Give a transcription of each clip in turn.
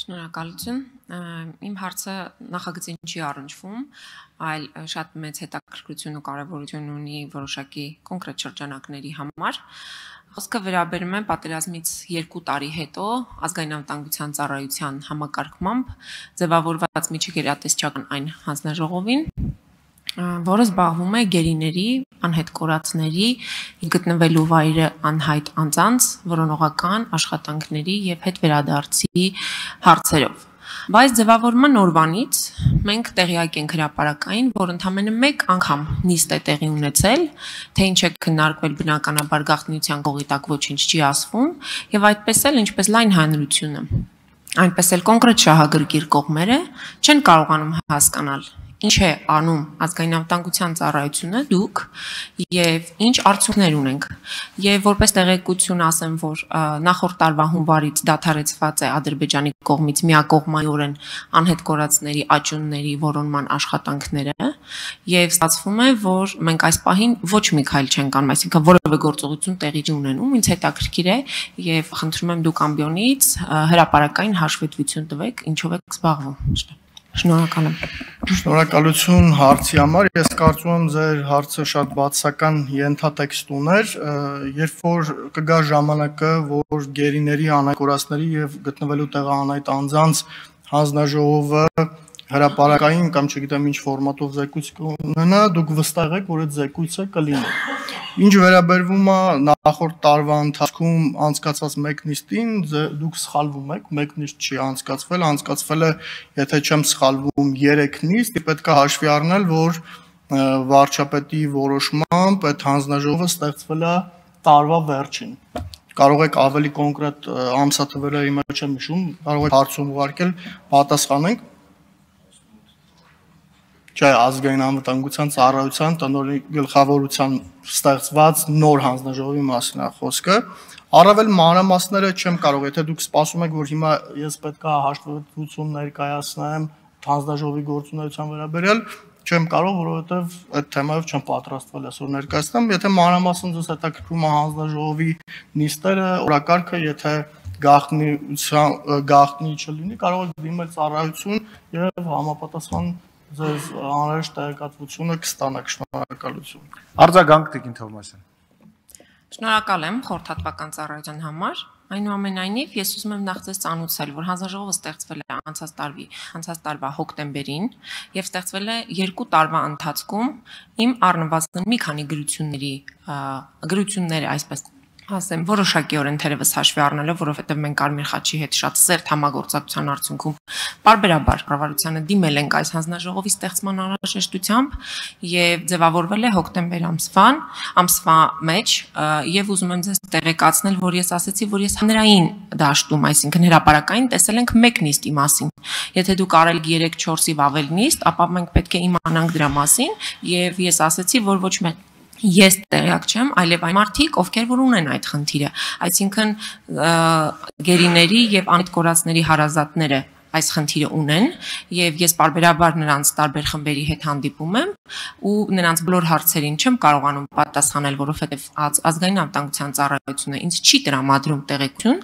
Շնորհակալություն։ Իմ հարցը նախագծին չի առնչվում, այլ շատ մեծ հետաքրքրություն ու կարևորություն ունի որոշակի կոնկրետ շրջանակների համար։ Խոսքը վերաբերում է պատերազմից 2 տարի հետո ազգային անվտանգության ծառայության համակարգմամբ ձևավորված միջգերատեսչական այն հանձնաժողովին, որը զբաղվում է գերիների, անհետ կորածների, գտնվելու վայրը անհայտ անձանց, որոնողական աշխատանքների եւ հետ վերադարձի հարցերով։ Բայց ձևավորման օրվանից մենք տեղյակ ենք հրաապարակային, որ ընդամենը 1 անգամ նիստ է տեղի ունեցել, թե ինչ է քննարկվել բնականաբար գաղտնիության կողիտակ ոչինչ չի ասվում, եւ այդպես էլ ինչպես լայն հանրությունը այնպես էլ կոնկրետ շահագրգիռ կողմերը չեն կարողանում հասկանալ ինչ է անում ազգային անվտանգության ծառայությունը դուք եւ ինչ արդյունքներ ունենք եւ որպես տեղեկություն ասեմ որ նախորդ տարվա հունվարից դադարեցված է ադրբեջանի կողմից միակողմայորեն անհետ կորածների աճունների որոնման աշխատանքները եւ ստացվում է որ մենք այս պահին ոչ մի քայլ չենք անում այսինքն որևէ գործողություն տեղի չունենում ինձ հետաքրքիր է եւ խնդրում եմ դուք ամբիոնից հրաապարակային հաշվետվություն տվեք ինչով եք զբաղվում Շնորհակալ եմ։ Շնորհակալություն հարցի համար։ Ես կարծում եմ ձեր հարցը շատ բացական ենթատեքստ ուներ, երբ որ կգա ժամանակը, որ գերիների անայկորացների եւ գտնվելու տեղը անայտ անձանց հանձնաժողովը հրաապարակային կամ չգիտեմ ինչ ֆորմատով զեկույց կունենա, դուք վստահ եք, որ այդ զեկույցը կլինի։ Ինչ վերաբերվում է նախորդ տարվա ընթացքում անցկացված մեկ նիստին, դուք սխալվում եք, մեկ նիստ չի անցկացվել, անցկացվել է, եթե չեմ սխալվում, 3 նիստ, պետք է հաշվի առնել, որ վարչապետի որոշմամբ այդ հանձնաժողովը ստեղծվել է տարվա վերջին կարող եք ավելի կոնկրետ ամսաթվերը հիմա չեմ հիշում, կարող եք հարցում ուղարկել, պատասխանենք չէ ազգային անվտանգության ծառայության տնօրենի գլխավորության ստեղծված նոր հանձնաժողովի մասին է խոսքը առավել մանրամասները չեմ կարող եթե դուք սպասում եք որ հիմա ես պետքա հաշվետվություն ներկայացնեմ հանձնաժողովի գործունեության վերաբերյալ չեմ կարող որովհետև այդ թեմայով չեմ պատրաստվել այսօր ներկայացնեմ եթե մանրամասն ձեզ հետաքրքրում է հանձնաժողովի նիստերը օրակարգը եթե գաղտնիության գաղտնի չլինի կարող եք դիմել ծառայություն եւ համապատասխան ձեզ անհրաժեշտ տեղեկատվությունը կստանաք շնորհակալություն։ Արձագանք Տիկին Թովմասյան։ Շնորհակալ եմ խորհրդատվական ծառայության համար։ Այնուամենայնիվ ես ուզում եմ նախ ձեզ ծանոթացնել, որ հանձնաժողովը ստեղծվել է անցած տարվի, անցած տարվա հոկտեմբերին եւ ստեղծվել է երկու տարվա ընթացքում իմ առնվազն մի քանի գրությունների գրությունները այսպես ասեմ, որոշակիորեն թերևս հաշվի առնելով, որովհետև մենք Կարմիր խաչի հետ շատ սերտ համագործակցության արդյունքում բարբերաբար կառավարությանը դիմել ենք այս հանձնաժողովի ստեղծման անհրաժեշտությամբ եւ ձևավորվել է հոկտեմբեր ամսվան, ամսվա մեջ եւ ուզում եմ ձեզ տեղեկացնել, որ ես ասացի, որ ես հանրային դաշտում, այսինքն հրաապարակային տեսել ենք մեկ նիստի մասին։ Եթե դուք արել 3-4-ով ավել նիստ, ապա մենք պետք է իմանանք դրա մասին եւ ես ասացի, որ ոչ մեկ ես տեղյակ չեմ, այլև այն մարդիկ, ովքեր որ ունեն այդ խնդիրը, այսինքն գերիների եւ անիտ կորածների հարազատները այս խնդիրը ունեն եւ ես բարբերաբար նրանց տարբեր խմբերի հետ հանդիպում եմ ու նրանց բոլոր հարցերին չեմ կարողանում պատասխանել, որովհետեւ ազգային անվտանգության ծառայությունը ինձ չի տրամադրում տեղեկություն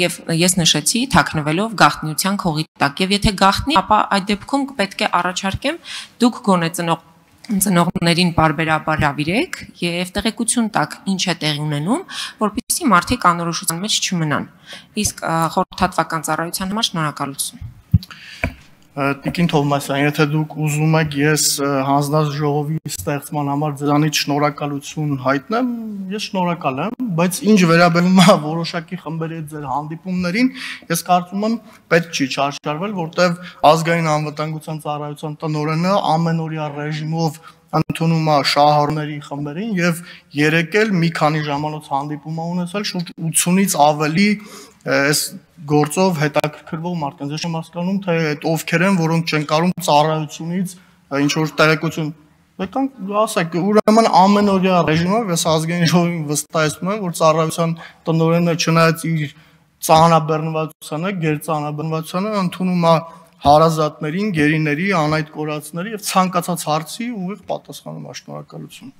եւ ես նշեցի թաքնվելով գաղտնիության քողի տակ եւ եթե գաղտնի, ապա այդ դեպքում պետք է առաջարկեմ դուք գոնե ծնող ծնողներին բարբերաբար հravirեք եւ տեղեկություն տակ ինչ է տեղի ունենում, որpիսի մարդիկ անորոշության մեջ չմնան։ Իսկ խորհրդատվական ծառայության համար շնորհակալություն։ Տիկին Թովմասյան, եթե դուք ուզում եք ես հանձնաժողովի ստեղծման համար ձեզանից շնորհակալություն հայտնեմ, ես շնորհակալ եմ, բայց ինչ վերաբերում է որոշակի խմբերի հետ ձեր հանդիպումներին, ես կարծում եմ պետք չի չարշարվել, որտեղ ազգային անվտանգության ծառայության տնօրենը ամենօրյա ռեժիմով ընդունում է շահառների խմբերին եւ երեկել մի քանի ժամանոց հանդիպում ունեցել շուրջ 80-ից ավելի այս գործով հետաքրքրվող մարդկանց։ Ես չեմ հասկանում, թե այդ ովքեր են, որոնք չեն կարող ծառայությունից ինչ որ տեղեկություն Եկան ասեք, ուրեմն ամենօրյա ռեժիմով ես ազգային ժողովին վստահեցնում եմ, որ ծառայության տնօրենը չնայած իր ծանրաբեռնվածությանը, գերծանրաբեռնվածությանը ընդունում է հարազատներին, գերիների, անայտ կորածների եւ ցանկացած հարցի ուղիղ պատասխանում աշնորհակալություն։